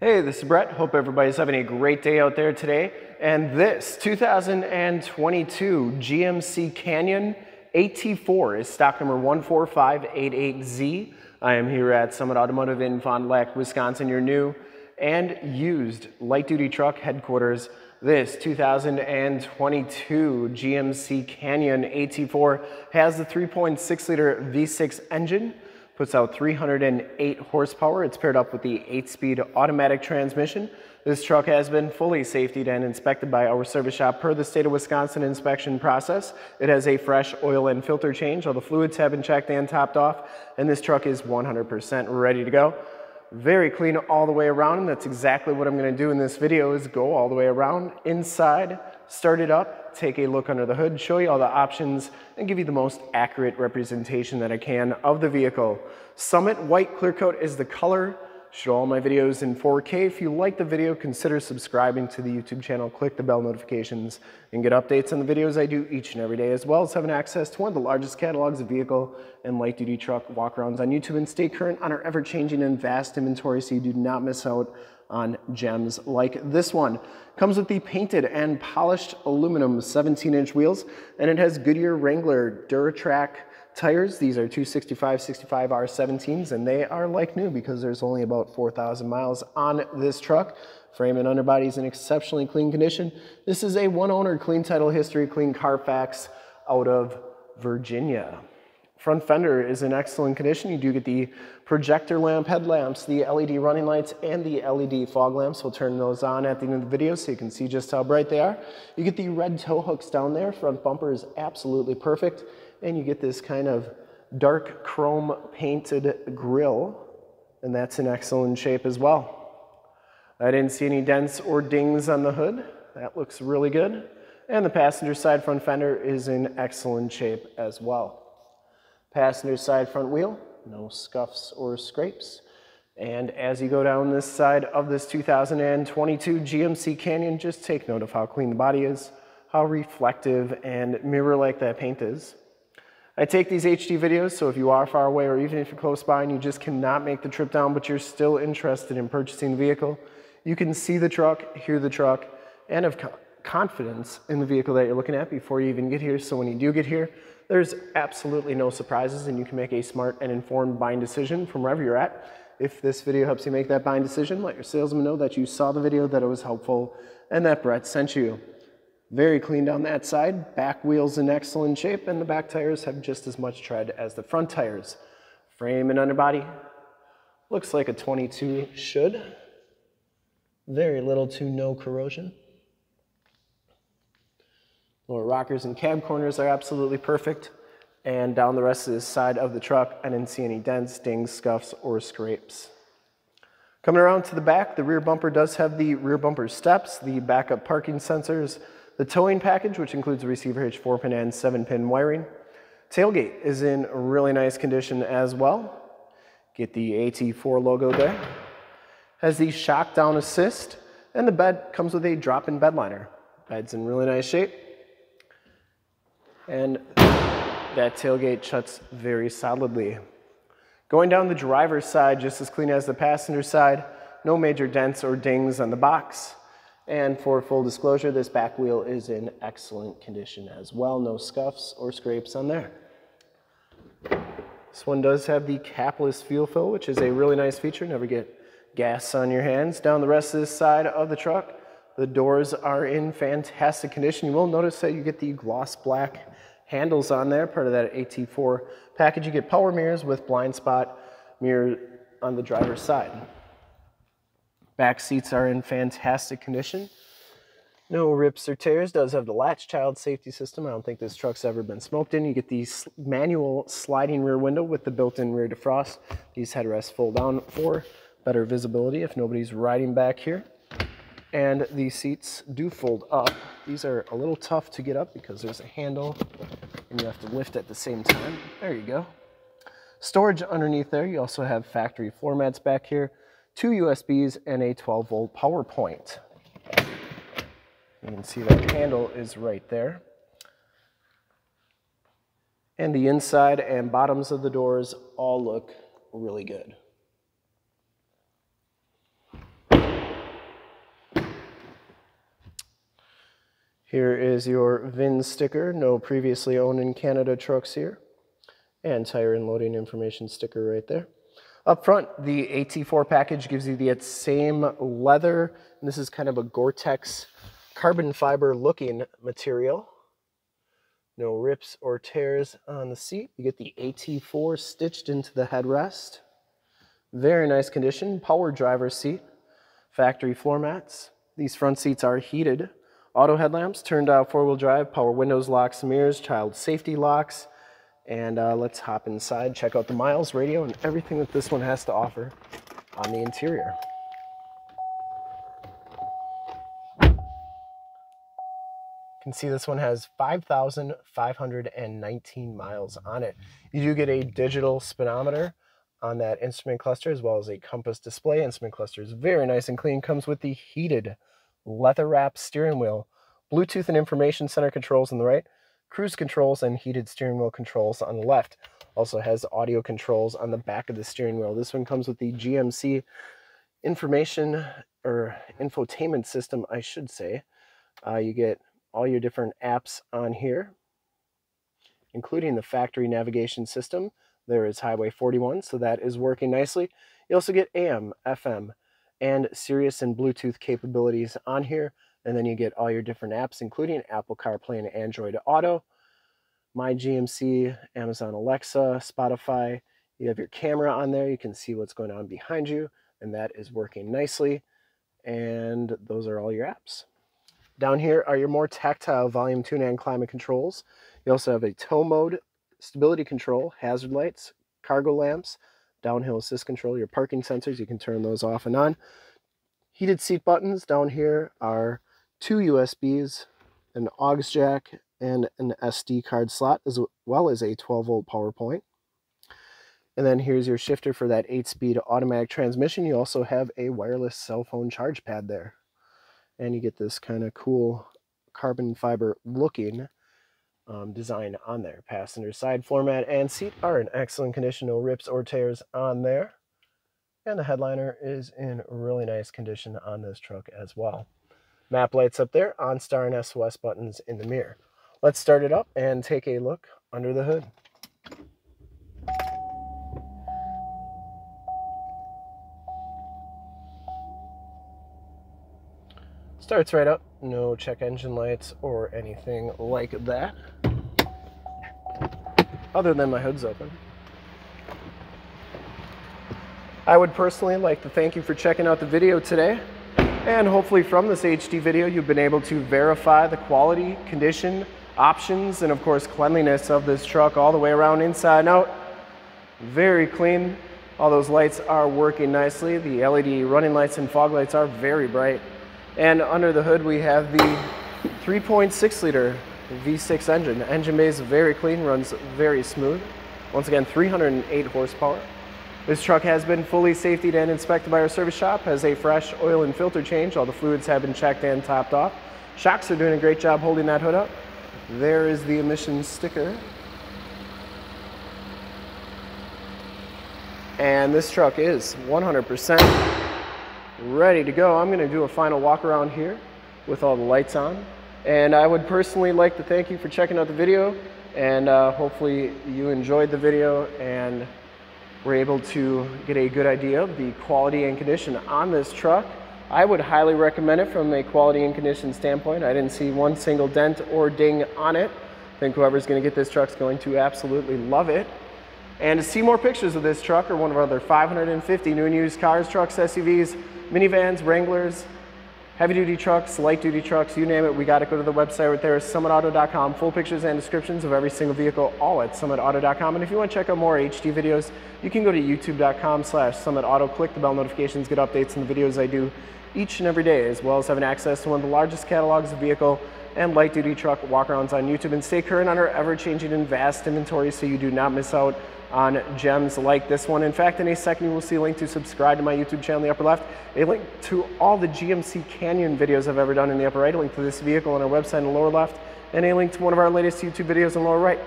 Hey, this is Brett. Hope everybody's having a great day out there today. And this 2022 GMC Canyon AT4 is stock number 14588Z. I am here at Summit Automotive in Fond du Lac, Wisconsin, your new and used light duty truck headquarters. This 2022 GMC Canyon AT4 has the 3.6 liter V6 engine puts out 308 horsepower. It's paired up with the 8-speed automatic transmission. This truck has been fully safetied and inspected by our service shop per the state of Wisconsin inspection process. It has a fresh oil and filter change. All the fluids have been checked and topped off, and this truck is 100% ready to go very clean all the way around and that's exactly what I'm going to do in this video is go all the way around inside, start it up, take a look under the hood, show you all the options and give you the most accurate representation that I can of the vehicle. Summit White Clear Coat is the color show all my videos in 4K. If you like the video, consider subscribing to the YouTube channel, click the bell notifications, and get updates on the videos I do each and every day, as well as having access to one of the largest catalogs of vehicle and light-duty truck walkarounds on YouTube, and stay current on our ever-changing and vast inventory so you do not miss out on gems like this one. Comes with the painted and polished aluminum 17-inch wheels, and it has Goodyear Wrangler Duratrac tires. These are 265 65 R17s and they are like new because there's only about 4,000 miles on this truck. Frame and underbody is in exceptionally clean condition. This is a one owner, clean title history, clean Carfax out of Virginia. Front fender is in excellent condition. You do get the projector lamp headlamps, the LED running lights, and the LED fog lamps. We'll turn those on at the end of the video so you can see just how bright they are. You get the red tow hooks down there. Front bumper is absolutely perfect and you get this kind of dark chrome painted grill, and that's in excellent shape as well. I didn't see any dents or dings on the hood. That looks really good. And the passenger side front fender is in excellent shape as well. Passenger side front wheel, no scuffs or scrapes. And as you go down this side of this 2022 GMC Canyon, just take note of how clean the body is, how reflective and mirror-like that paint is. I take these HD videos, so if you are far away or even if you're close by and you just cannot make the trip down, but you're still interested in purchasing the vehicle, you can see the truck, hear the truck, and have confidence in the vehicle that you're looking at before you even get here. So when you do get here, there's absolutely no surprises and you can make a smart and informed buying decision from wherever you're at. If this video helps you make that buying decision, let your salesman know that you saw the video, that it was helpful, and that Brett sent you. Very clean down that side. Back wheels in excellent shape, and the back tires have just as much tread as the front tires. Frame and underbody looks like a 22 should. Very little to no corrosion. Lower rockers and cab corners are absolutely perfect. And down the rest of the side of the truck, I didn't see any dents, dings, scuffs, or scrapes. Coming around to the back, the rear bumper does have the rear bumper steps, the backup parking sensors, the towing package, which includes a receiver hitch, 4-pin and 7-pin wiring. Tailgate is in really nice condition as well. Get the AT4 logo there. Has the shock down assist, and the bed comes with a drop-in bed liner. Bed's in really nice shape. And that tailgate shuts very solidly. Going down the driver's side, just as clean as the passenger side, no major dents or dings on the box. And for full disclosure, this back wheel is in excellent condition as well. No scuffs or scrapes on there. This one does have the capless fuel fill, which is a really nice feature. Never get gas on your hands. Down the rest of this side of the truck, the doors are in fantastic condition. You will notice that you get the gloss black handles on there, part of that AT4 package. You get power mirrors with blind spot mirror on the driver's side. Back seats are in fantastic condition. No rips or tears. Does have the latch child safety system. I don't think this truck's ever been smoked in. You get the manual sliding rear window with the built-in rear defrost. These headrests fold down for better visibility if nobody's riding back here. And the seats do fold up. These are a little tough to get up because there's a handle and you have to lift at the same time. There you go. Storage underneath there. You also have factory floor mats back here two USBs, and a 12 volt power point. You can see that handle is right there. And the inside and bottoms of the doors all look really good. Here is your VIN sticker, no previously owned in Canada trucks here. And tire and loading information sticker right there. Up front, the AT4 package gives you the same leather. and this is kind of a Gore-Tex carbon fiber looking material. No rips or tears on the seat. You get the AT4 stitched into the headrest. Very nice condition. Power driver seat. Factory floor mats. These front seats are heated auto headlamps, turn dial four-wheel drive, power windows, locks, mirrors, child safety locks. And uh, let's hop inside, check out the miles, radio, and everything that this one has to offer on the interior. You can see this one has 5,519 miles on it. You do get a digital speedometer on that instrument cluster as well as a compass display. Instrument cluster is very nice and clean. Comes with the heated leather wrapped steering wheel, Bluetooth and information center controls on the right, cruise controls and heated steering wheel controls on the left. Also has audio controls on the back of the steering wheel. This one comes with the GMC information or infotainment system, I should say. Uh, you get all your different apps on here, including the factory navigation system. There is Highway 41, so that is working nicely. You also get AM, FM, and Sirius and Bluetooth capabilities on here. And then you get all your different apps, including Apple CarPlay and Android Auto, My GMC, Amazon Alexa, Spotify. You have your camera on there. You can see what's going on behind you, and that is working nicely. And those are all your apps. Down here are your more tactile volume tune and climate controls. You also have a tow mode, stability control, hazard lights, cargo lamps, downhill assist control, your parking sensors, you can turn those off and on. Heated seat buttons down here are two USBs, an aux jack, and an SD card slot, as well as a 12 volt power point. And then here's your shifter for that 8-speed automatic transmission. You also have a wireless cell phone charge pad there. And you get this kind of cool carbon fiber looking um, design on there. Passenger side floor mat and seat are in excellent condition, no rips or tears on there. And the headliner is in really nice condition on this truck as well. Map lights up there, OnStar and SOS buttons in the mirror. Let's start it up and take a look under the hood. Starts right up, no check engine lights or anything like that. Other than my hood's open. I would personally like to thank you for checking out the video today. And hopefully from this HD video, you've been able to verify the quality, condition, options, and of course cleanliness of this truck all the way around inside and out. Very clean. All those lights are working nicely. The LED running lights and fog lights are very bright. And under the hood, we have the 3.6 liter V6 engine. The engine bay is very clean, runs very smooth. Once again, 308 horsepower. This truck has been fully safetied and inspected by our service shop, has a fresh oil and filter change. All the fluids have been checked and topped off. Shocks are doing a great job holding that hood up. There is the emissions sticker. And this truck is 100% ready to go. I'm gonna do a final walk around here with all the lights on. And I would personally like to thank you for checking out the video and uh, hopefully you enjoyed the video and were able to get a good idea of the quality and condition on this truck. I would highly recommend it from a quality and condition standpoint. I didn't see one single dent or ding on it. I think whoever's gonna get this truck is going to absolutely love it. And to see more pictures of this truck or one of our other 550 new and used cars, trucks, SUVs, minivans, Wranglers, heavy duty trucks, light duty trucks, you name it, we got to go to the website right there, summitauto.com. Full pictures and descriptions of every single vehicle, all at summitauto.com. And if you want to check out more HD videos, you can go to youtube.com slash summitauto, click the bell notifications, get updates on the videos I do each and every day, as well as having access to one of the largest catalogs of vehicle and light duty truck walkarounds on YouTube and stay current on our ever changing and vast inventory so you do not miss out on gems like this one. In fact, in a second, you will see a link to subscribe to my YouTube channel in the upper left, a link to all the GMC Canyon videos I've ever done in the upper right, a link to this vehicle on our website in the lower left, and a link to one of our latest YouTube videos in the lower right.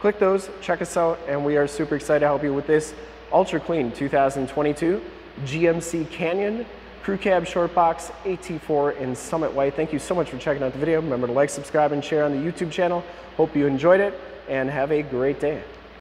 Click those, check us out, and we are super excited to help you with this ultra clean 2022 GMC Canyon Crew Cab Short Box AT4 in Summit White. Thank you so much for checking out the video. Remember to like, subscribe, and share on the YouTube channel. Hope you enjoyed it, and have a great day.